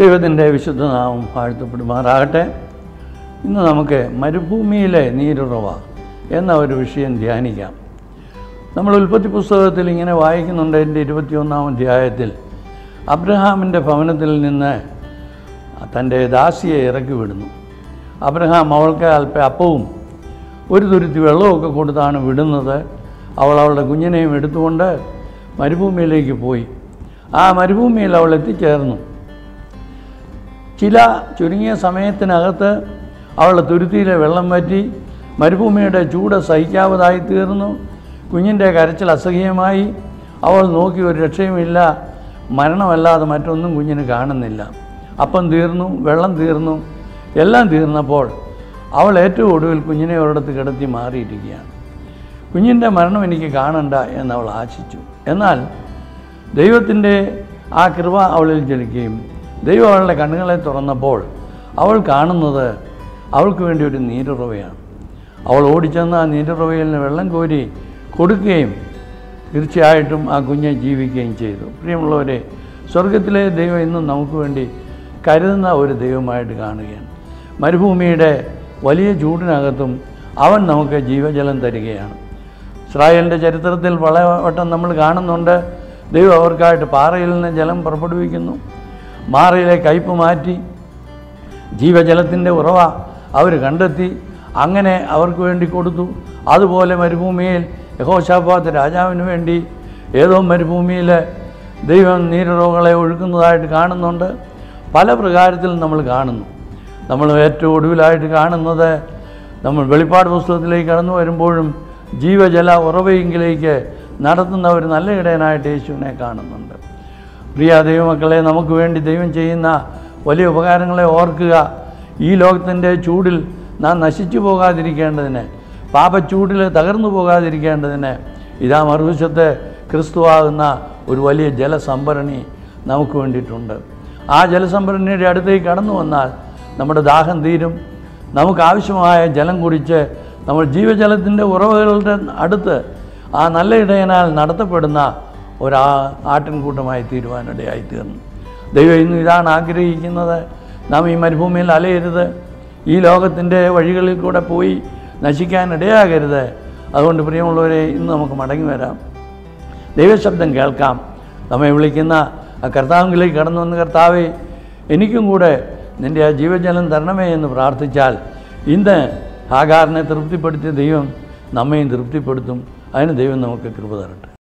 ദൈവത്തിന്റെ വിശുദ്ധനാമം വാഴ്ത്തപ്പെടുമാറാകട്ടെ ഇന്ന് നമുക്ക് മരുഭൂമിയിലെ നീരുറവ എന്ന ഒരു വിഷയം ധ്യാനിക്കാം. നമ്മൾ ഉൽപ്പത്തി പുസ്തകത്തിൽ ഇങ്ങനെ വായിക്കുന്നുണ്ട്. എന്റെ ഇരുപത്തിയൊന്നാം അധ്യായത്തിൽ അബ്രഹാമിന്റെ ഭവനത്തിൽ നിന്ന് തന്റെ ദാസിയെ ഇറക്കി വിടുന്നു. അബ്രഹാം അവൾക്ക് അല്പം അപ്പവും ഒരു തുരുത്തി വെള്ളമൊക്കെ കൊടുത്താണ് വിടുന്നത്. അവൾ അവളുടെ കുഞ്ഞിനെയും എടുത്തുകൊണ്ട് മരുഭൂമിയിലേക്ക് പോയി. ആ മരുഭൂമിയിൽ അവൾ എത്തിച്ചേർന്നു. ചില ചുരുങ്ങിയ സമയത്തിനകത്ത് അവളുടെ തുരുത്തിയിലെ വെള്ളം വറ്റി മരുഭൂമിയുടെ ചൂട് സഹിക്കാവതായി തീർന്നു. കുഞ്ഞിന്റെ കരച്ചിൽ അസഹ്യമായി. അവൾ നോക്കി ഒരു രക്ഷയുമില്ല. മരണമല്ലാതെ മറ്റൊന്നും കുഞ്ഞിന് കാണുന്നില്ല. അപ്പം തീർന്നു വെള്ളം തീർന്നു. എല്ലാം തീർന്നപ്പോൾ അവൾ ഏറ്റവും ഒടുവിൽ കുഞ്ഞിനെ ഒരിടത്ത് കിടത്തി മാറിയിരിക്കുകയാണ്. കുഞ്ഞിന്റെ മരണം എനിക്ക് കാണണ്ട എന്ന് അവൾ ആശിച്ചു. എന്നാൽ ദൈവത്തിന്റെ ആ കൃപ അവളിൽ ജനിക്കുകയും ദൈവം അവളുടെ കണ്ണുകളെ തുറന്നപ്പോൾ അവൾ കാണുന്നത് അവൾക്ക് വേണ്ടി ഒരു നീരുറവയാണ്. അവൾ ഓടിച്ചെന്ന് ആ നീരുറവയിൽ നിന്ന് വെള്ളം കോരി കൊടുക്കുകയും തീർച്ചയായിട്ടും ആ കുഞ്ഞെ ജീവിക്കുകയും ചെയ്തു. പ്രിയമുള്ളവരെ സ്വർഗത്തിലെ ദൈവം ഇന്നും നമുക്ക് വേണ്ടി കരുതുന്ന ഒരു ദൈവമായിട്ട് കാണുകയാണ്. മരുഭൂമിയുടെ വലിയ ചൂടിനകത്തും അവൻ നമുക്ക് ജീവജലം തരികയാണ്. ഇസ്രായേലിന്റെ ചരിത്രത്തിൽ പല വട്ടം നമ്മൾ കാണുന്നുണ്ട് ദൈവം അവർക്കായിട്ട് പാറയിൽ നിന്ന് ജലം പുറപ്പെടുവിക്കുന്നു. മാറയിലെ കയ്പ് മാറ്റി ജീവജലത്തിന്റെ ഉറവ അവർ കണ്ടെത്തി അങ്ങനെ അവർക്ക് വേണ്ടി കൊടുത്തു. അതുപോലെ മരുഭൂമിയിൽ യഹോഷാഫാത്ത് രാജാവിന് വേണ്ടി ഏതോ മരുഭൂമിയിൽ ദൈവം നീരുറവുകളെ ഒഴുക്കുന്നതായിട്ട് കാണുന്നുണ്ട്. പല പ്രകാരത്തിൽ നമ്മൾ കാണുന്നു. നമ്മൾ ഏറ്റവും ഒടുവിലായിട്ട് കാണുന്നത് നമ്മൾ വെളിപ്പാട് പുസ്തകത്തിലേക്ക് കടന്നു വരുമ്പോഴും ജീവജല ഉറവയെങ്കിലേക്ക് നടത്തുന്ന ഒരു നല്ല ഇടയനായിട്ട് യേശുവിനെ കാണുന്നുണ്ട്. പ്രിയ ദൈവമക്കളെ നമുക്ക് വേണ്ടി ദൈവം ചെയ്യുന്ന വലിയ ഉപകാരങ്ങളെ ഓർക്കുക. ഈ ലോകത്തിന്റെ ചൂടിൽ നാം നശിച്ചു പോകാതിരിക്കേണ്ടതിന് പാപച്ചൂടിൽ തകർന്നു പോകാതിരിക്കേണ്ടതിന് ഇതാ മറുവശത്ത് ക്രിസ്തുവാകുന്ന ഒരു വലിയ ജലസംഭരണി നമുക്ക് വേണ്ടിയിട്ടുണ്ട്. ആ ജലസംഭരണിയുടെ അടുത്തേക്ക് കടന്നു വന്നാൽ നമ്മുടെ ദാഹം തീരും. നമുക്ക് ആവശ്യമായ ജലം കുടിച്ച് നമ്മൾ ജീവജലത്തിന്റെ ഉറവകളുടെ അടുത്ത് ആ നല്ല ഇടയനാൽ നടത്തപ്പെടുന്ന ഒരാ ആട്ടിൻകൂട്ടമായി തീരുവാനിടയായി തീർന്നു ദൈവം ഇന്ന് ഇതാണ് ആഗ്രഹിക്കുന്നത്. നാം ഈ മരുഭൂമിയിൽ അലയരുത്. ഈ ലോകത്തിന്റെ വഴികളിൽ കൂടെ പോയി നശിക്കാനിടയാകരുത്. അതുകൊണ്ട് പ്രിയമുള്ളവരെ ഇന്ന് നമുക്ക് മടങ്ങി വരാം. ദൈവശബ്ദം കേൾക്കാം. നമ്മെ വിളിക്കുന്ന ആ കർത്താവിലേക്ക് കടന്നു വന്ന കർത്താവേ എനിക്കും കൂടെ നിന്റെ ആ ജീവജലം തരണമേ എന്ന് പ്രാർത്ഥിച്ചാൽ ഇന്ന് ഹാഗാറിനെ തൃപ്തിപ്പെടുത്തിയ ദൈവം നമ്മയും തൃപ്തിപ്പെടുത്തും. അതിന് ദൈവം നമുക്ക് കൃപ തരട്ടെ.